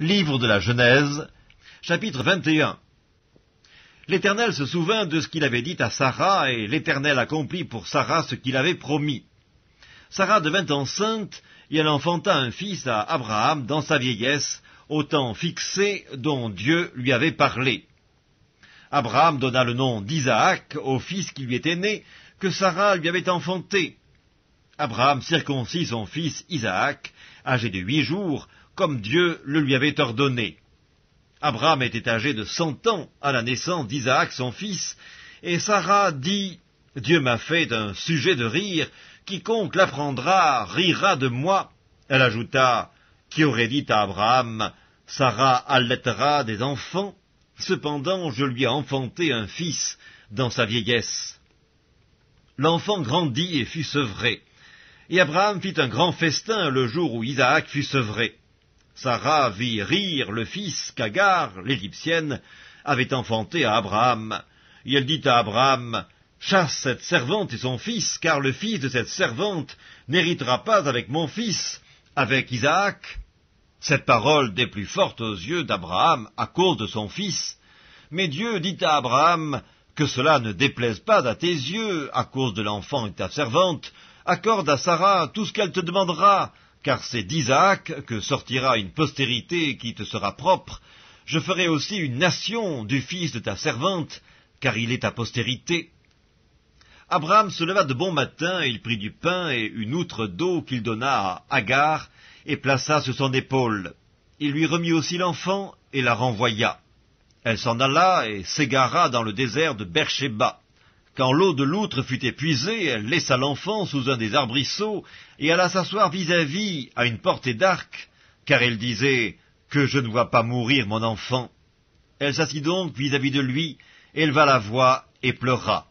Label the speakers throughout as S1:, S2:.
S1: Livre de la Genèse, chapitre 21. L'Éternel se souvint de ce qu'il avait dit à Sarah, et l'Éternel accomplit pour Sarah ce qu'il avait promis. Sarah devint enceinte, et elle enfanta un fils à Abraham dans sa vieillesse, au temps fixé dont Dieu lui avait parlé. Abraham donna le nom d'Isaac au fils qui lui était né, que Sarah lui avait enfanté. Abraham circoncit son fils Isaac, âgé de huit jours, comme Dieu le lui avait ordonné. Abraham était âgé de cent ans à la naissance d'Isaac son fils, et Sarah dit, Dieu m'a fait un sujet de rire, quiconque l'apprendra rira de moi. Elle ajouta, qui aurait dit à Abraham, Sarah allaitera des enfants, cependant je lui ai enfanté un fils dans sa vieillesse. L'enfant grandit et fut sevré. Et Abraham fit un grand festin le jour où Isaac fut sevré. Sarah vit rire le fils qu'Agar, l'Égyptienne, avait enfanté à Abraham. Et elle dit à Abraham, Chasse cette servante et son fils, car le fils de cette servante n'héritera pas avec mon fils, avec Isaac. Cette parole des plus fortes aux yeux d'Abraham à cause de son fils. Mais Dieu dit à Abraham, Que cela ne déplaise pas à tes yeux à cause de l'enfant et de ta servante, accorde à Sarah tout ce qu'elle te demandera, car c'est d'Isaac que sortira une postérité qui te sera propre. Je ferai aussi une nation du fils de ta servante, car il est ta postérité. Abraham se leva de bon matin, il prit du pain et une outre d'eau qu'il donna à Agar, et plaça sur son épaule. Il lui remit aussi l'enfant, et la renvoya. Elle s'en alla et s'égara dans le désert de Beersheba. Quand l'eau de l'outre fut épuisée, elle laissa l'enfant sous un des arbrisseaux et alla s'asseoir vis-à-vis à une portée d'arc, car elle disait Que je ne vois pas mourir mon enfant. Elle s'assit donc vis-à-vis de lui, éleva la voix et pleura.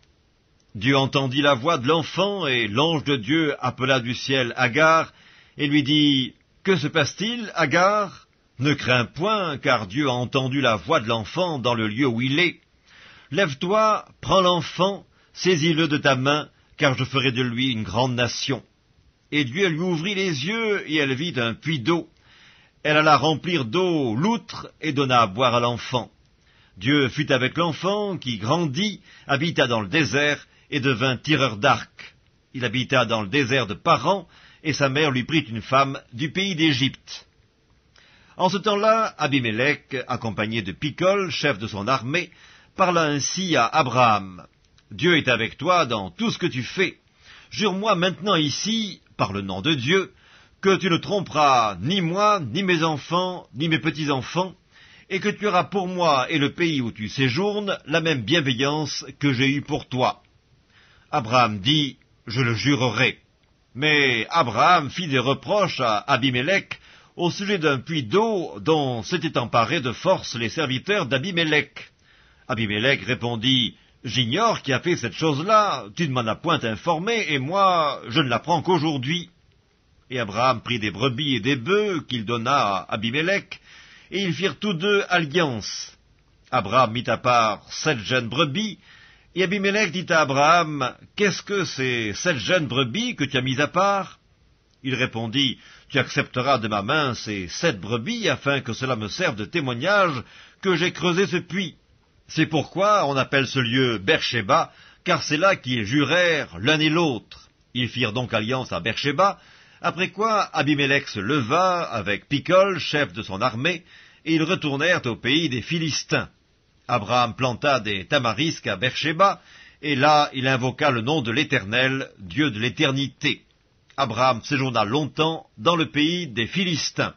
S1: Dieu entendit la voix de l'enfant, et l'ange de Dieu appela du ciel Agar, et lui dit Que se passe-t-il, Agar Ne crains point, car Dieu a entendu la voix de l'enfant dans le lieu où il est. Lève-toi, prends l'enfant, Saisis-le de ta main, car je ferai de lui une grande nation. Et Dieu lui ouvrit les yeux, et elle vit un puits d'eau. Elle alla remplir d'eau l'outre, et donna à boire à l'enfant. Dieu fut avec l'enfant, qui grandit, habita dans le désert, et devint tireur d'arc. Il habita dans le désert de Paran, et sa mère lui prit une femme du pays d'Égypte. En ce temps-là, Abimelech, accompagné de Picol, chef de son armée, parla ainsi à Abraham. Dieu est avec toi dans tout ce que tu fais. Jure-moi maintenant ici, par le nom de Dieu, que tu ne tromperas ni moi, ni mes enfants, ni mes petits-enfants, et que tu auras pour moi et le pays où tu séjournes la même bienveillance que j'ai eue pour toi. Abraham dit, je le jurerai. Mais Abraham fit des reproches à Abimelech au sujet d'un puits d'eau dont s'étaient emparés de force les serviteurs d'Abimelech. Abimelech répondit, J'ignore qui a fait cette chose-là, tu ne m'en as point informé, et moi, je ne l'apprends qu'aujourd'hui. Et Abraham prit des brebis et des bœufs qu'il donna à Abimelech, et ils firent tous deux alliance. Abraham mit à part sept jeunes brebis, et Abimelech dit à Abraham, Qu'est-ce que ces sept jeunes brebis que tu as mis à part? Il répondit, Tu accepteras de ma main ces sept brebis, afin que cela me serve de témoignage que j'ai creusé ce puits. C'est pourquoi on appelle ce lieu Beersheba, car c'est là qu'ils jurèrent l'un et l'autre. Ils firent donc alliance à Beersheba, après quoi Abimelech se leva avec Picol, chef de son armée, et ils retournèrent au pays des Philistins. Abraham planta des tamarisques à Beersheba, et là il invoqua le nom de l'Éternel, Dieu de l'éternité. Abraham séjourna longtemps dans le pays des Philistins.